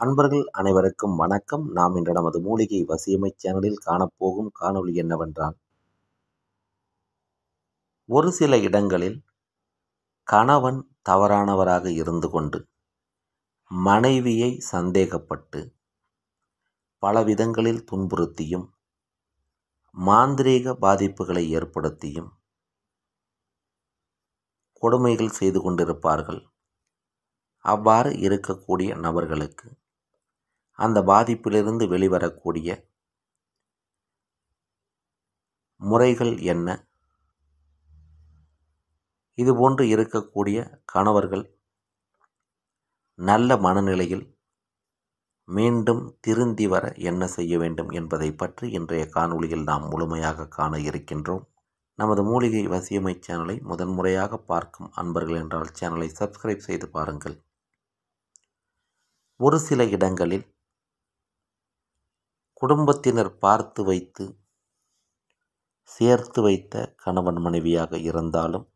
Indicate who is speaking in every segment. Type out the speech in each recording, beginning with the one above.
Speaker 1: அன்பர்கள் அனைவருக்கும் வணக்கம். நாம் இன்று நமது மூலிகை வசியமை சேனலில் காணப்போகும் காணொளி என்னவென்றால் ஒரு சில இடங்களில் கணவன் தவறானவராக இருந்து கொண்டு மனைவியை சந்தேகப்பட்டு பல விதங்களில் துன்புறுத்தியும் மாந்திரீக பாதிப்புகளை ஏற்படுத்தியும் கொடுமைகள் செய்து கொண்டிருப்பார்கள். அவ்வாறு இருக்கக்கூடிய நபர்களுக்கு அந்த பாதிப்பிலிருந்து வெளிவரக்கூடிய முறைகள் என்ன? இதுபோன்று இருக்கக்கூடிய கணவர்கள் நல்ல மனநிலையில் மீண்டும் திருந்தி வர என்ன செய்ய வேண்டும் என்பதை பற்றி இன்றைய காணொளியில் நாம் முழுமையாக காண இருக்கின்றோம். நமது மூலிகை வசியமை சேனலை முதன்முறையாக பார்க்கும் அன்பர்கள் என்றால் சேனலை சப்ஸ்கிரைப் செய்து பாருங்கள். ஒரு சில இடங்களில் குடும்பத்தினர் பார்த்து வைத்து சேர்த்து வைத்த கணவன் மனைவியாக இருந்தாலும்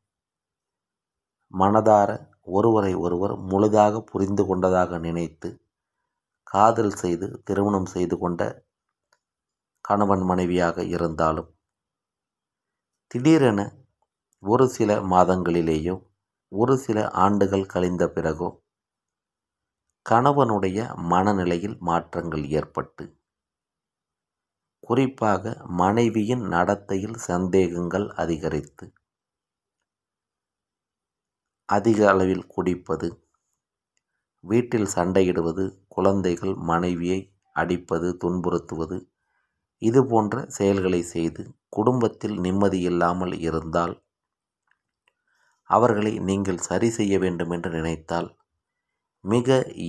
Speaker 1: மனதார ஒருவரை ஒருவர் முழுதாக புரிந்து கொண்டதாக நினைத்து காதல் செய்து திருமணம் செய்து கொண்ட கணவன் மனைவியாக இருந்தாலும் திடீரென ஒரு சில மாதங்களிலேயோ ஒரு சில ஆண்டுகள் கழிந்த பிறகோ கணவனுடைய மனநிலையில் மாற்றங்கள் ஏற்பட்டு குறிப்பாக மனைவியின் நடத்தையில் சந்தேகங்கள் அதிகரித்து அதிக அளவில் குடிப்பது வீட்டில் சண்டையிடுவது குழந்தைகள் மனைவியை அடிப்பது துன்புறுத்துவது இது போன்ற செயல்களை செய்து குடும்பத்தில் நிம்மதி இல்லாமல் இருந்தால் அவர்களை நீங்கள் சரி செய்ய வேண்டும் என்று நினைத்தால் மிக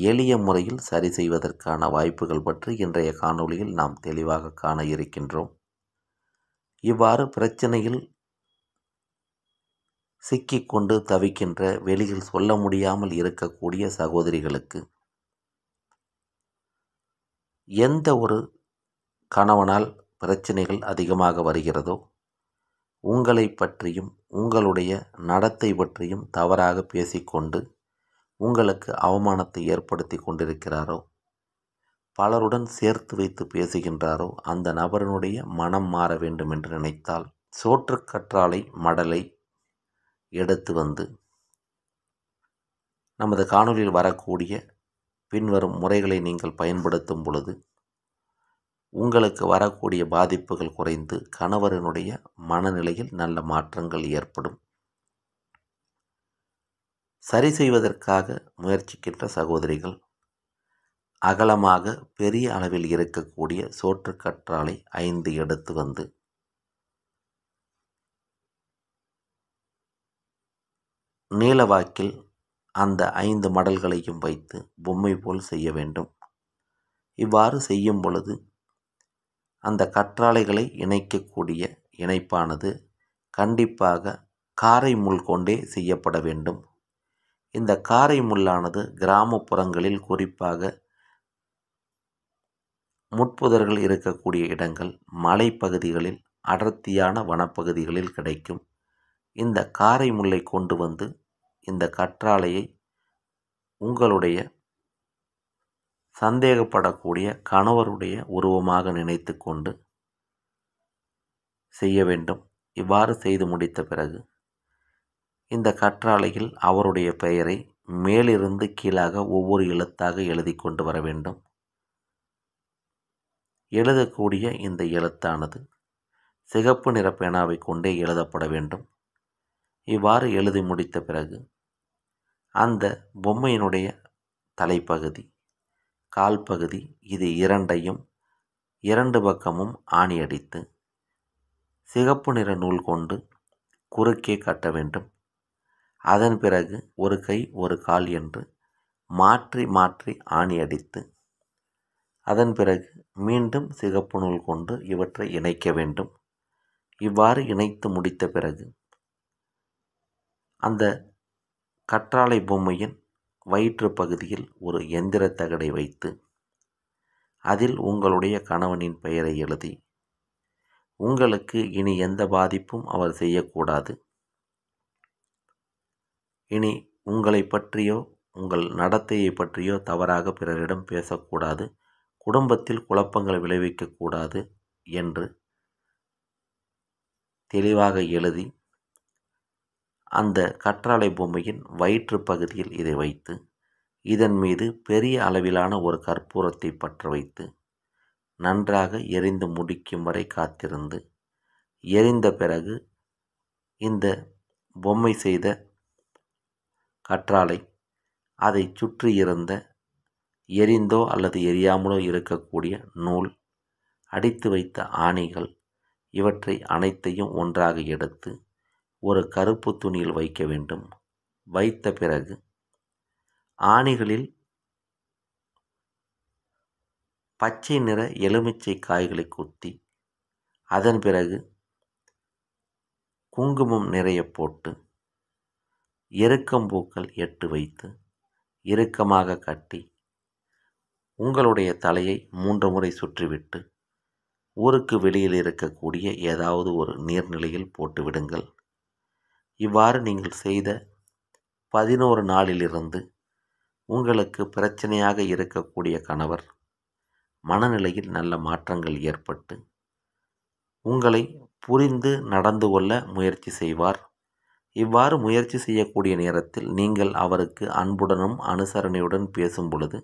Speaker 1: எளிய முறையில் சரி செய்வதற்கான வாய்ப்புகள் பற்றி இன்றைய காணொளியில் நாம் தெளிவாக காண இருக்கின்றோம். இவ்வாறு பிரச்சனையில் சிக்கிக்கொண்டு தவிக்கின்ற வெளியில் சொல்ல முடியாமல் இருக்கக்கூடிய சகோதரிகளுக்கு எந்த ஒரு கணவனால் பிரச்சனைகள் அதிகமாக வருகிறதோ உங்களை பற்றியும் உங்களுடைய நடத்தை பற்றியும் தவறாக பேசிக்கொண்டு உங்களுக்கு அவமானத்தை ஏற்படுத்தி கொண்டிருக்கிறாரோ? பலருடன் சேர்த்து வைத்து பேசுகின்றாரோ? அந்த நபரினுடைய மனம் மாற வேண்டும் என்று நினைத்தால் சோற்றுக்கற்றாழை மடலை எடுத்து வந்து நமது காணொலியில் வரக்கூடிய பின்வரும் முறைகளை நீங்கள் பயன்படுத்தும் பொழுது உங்களுக்கு வரக்கூடிய பாதிப்புகள் குறைந்து கணவரினுடைய மனநிலையில் நல்ல மாற்றங்கள் ஏற்படும். சரி செய்வதற்காக முயற்சிக்கின்ற சகோதரிகள் அகலமாக பெரிய அளவில் இருக்கக்கூடிய சோற்றுக்கற்றாழை ஐந்து எடுத்து வந்து நீளவாக்கில் அந்த ஐந்து மடல்களையும் வைத்து பொம்மை போல் செய்ய வேண்டும். இவ்வாறு செய்யும் பொழுது அந்த கற்றாழைகளை இணைக்கக்கூடிய இணைப்பானது கண்டிப்பாக காரை முள் கொண்டே செய்யப்பட வேண்டும். இந்த காரை முள்ளானது கிராமப்புறங்களில் குறிப்பாக முட்புதர்கள் இருக்கக்கூடிய இடங்கள் மலைப்பகுதிகளில் அடர்த்தியான வனப்பகுதிகளில் கிடைக்கும். இந்த காரை முல்லை கொண்டு வந்து இந்த கற்றாழையை உங்களுடைய சந்தேகப்படக்கூடிய கணவருடைய உருவமாக நினைத்து கொண்டு செய்ய வேண்டும். இவ்வாறு செய்து முடித்த பிறகு இந்த கற்றாழையில் அவருடைய பெயரை மேலிருந்து கீழாக ஒவ்வொரு எழுத்தாக எழுதி கொண்டு வர வேண்டும். எழுதக்கூடிய இந்த எழுத்தானது சிகப்பு நிற பேனாவை கொண்டே எழுதப்பட வேண்டும். இவ்வாறு எழுதி முடித்த பிறகு அந்த பொம்மையினுடைய தலைப்பகுதி கால் பகுதி இது இரண்டையும் இரண்டு பக்கமும் ஆணி அடித்து சிகப்பு நிற நூல் கொண்டு குறுக்கே கட்ட வேண்டும். அதன் பிறகு ஒரு கை ஒரு கால் என்று மாற்றி மாற்றி ஆணி அடித்து அதன் பிறகு மீண்டும் சிகப்பு நூல் கொண்டு இவற்றை இணைக்க வேண்டும். இவ்வாறு இணைத்து முடித்த பிறகு அந்த கற்றாழை பொம்மையின் வயிற்று பகுதியில் ஒரு எந்திர தகடை வைத்து அதில் உங்களுடைய கணவனின் பெயரை எழுதி உங்களுக்கு இனி எந்த பாதிப்பும் அவர் செய்யக்கூடாது. இனி உங்களை பற்றியோ உங்கள் நடத்தையை பற்றியோ தவறாக பிறரிடம் பேசக்கூடாது குடும்பத்தில் குழப்பங்களை விளைவிக்கக்கூடாது என்று தெளிவாக எழுதி அந்த கற்றாழை பொம்மையின் வயிற்று பகுதியில் இதை வைத்து இதன் மீது பெரிய அளவிலான ஒரு கற்பூரத்தை பற்ற வைத்து நன்றாக எரிந்து முடிக்கும் வரை காத்திருந்து எரிந்த பிறகு இந்த பொம்மை செய்த கற்றாழை. அதை சுற்றி இருந்த எரிந்தோ அல்லது எரியாமலோ இருக்கக்கூடிய நூல் அடித்து வைத்த ஆணிகள் இவற்றை அனைத்தையும் ஒன்றாக எடுத்து ஒரு கருப்பு துணியில் வைக்க வேண்டும். வைத்த பிறகு ஆணிகளில் பச்சை நிற எலுமிச்சை காய்களை குத்தி அதன் பிறகு குங்குமம் நிறைய போட்டு இறுக்கம்பூக்கள் எட்டு வைத்து இறுக்கமாக கட்டி உங்களுடைய தலையை மூன்று முறை சுற்றிவிட்டு ஊருக்கு வெளியில் இருக்கக்கூடிய ஏதாவது ஒரு நீர்நிலையில் போட்டு விடுங்கள். இவ்வாறு நீங்கள் செய்த பதினோரு நாளிலிருந்து உங்களுக்கு பிரச்சனையாக இருக்கக்கூடிய கணவர் மனநிலையில் நல்ல மாற்றங்கள் ஏற்பட்டு உங்களை புரிந்து நடந்து கொள்ள முயற்சி செய்வார். இவ்வாறு முயற்சி செய்யக்கூடிய நேரத்தில் நீங்கள் அவருக்கு அன்புடனும் அனுசரணையுடன் பேசும் பொழுது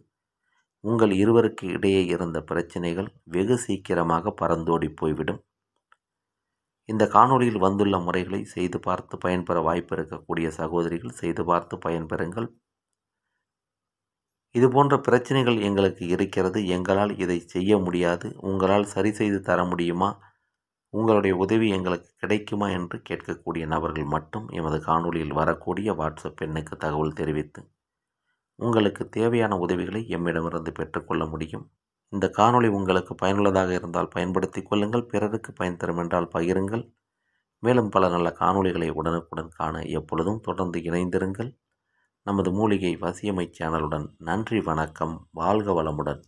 Speaker 1: உங்கள் இருவருக்கு இடையே இருந்த பிரச்சனைகள் வெகு சீக்கிரமாக பறந்தோடி போய்விடும். இந்த காணொளியில் வந்துள்ள முறைகளை செய்து பார்த்து பயன்பெற வாய்ப்பு இருக்கக்கூடிய சகோதரிகள் செய்து பார்த்து பயன்பெறுங்கள். இது போன்ற பிரச்சனைகள் எங்களுக்கு இருக்கிறது. எங்களால் இதை செய்ய முடியாது. உங்களால் சரி செய்து தர முடியுமா? உங்களுடைய உதவி எங்களுக்கு கிடைக்குமா என்று கேட்கக்கூடிய நபர்கள் மட்டும் எமது காணொளியில் வரக்கூடிய வாட்ஸ்அப் எண்ணுக்கு தகவல் தெரிவித்து உங்களுக்கு தேவையான உதவிகளை எம்மிடமிருந்து பெற்றுக்கொள்ள முடியும். இந்த காணொளி உங்களுக்கு பயனுள்ளதாக இருந்தால் பயன்படுத்தி கொள்ளுங்கள் பிறருக்கு பயன் தரும் என்றால் பகிருங்கள். மேலும் பல நல்ல காணொளிகளை உடனுக்குடன் காண எப்பொழுதும் தொடர்ந்து இணைந்திருங்கள். நமது மூலிகை வசியமை சேனலுடன் நன்றி வணக்கம் வாழ்க வளமுடன்.